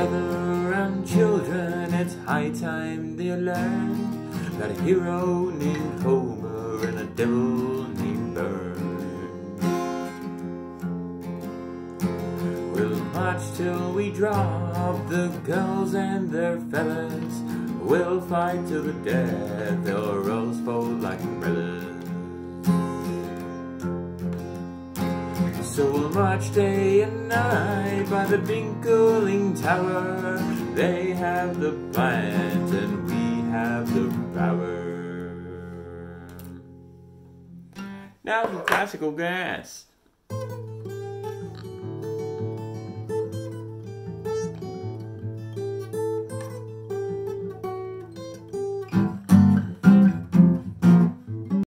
Seven children, it's high time they learn that a hero named Homer and a devil named Burns will march till we drop the girls and their fellas. We'll fight till the death, they'll roast like So we'll march day and night by the twinkling tower. They have the plant and we have the power. Now the classical gas.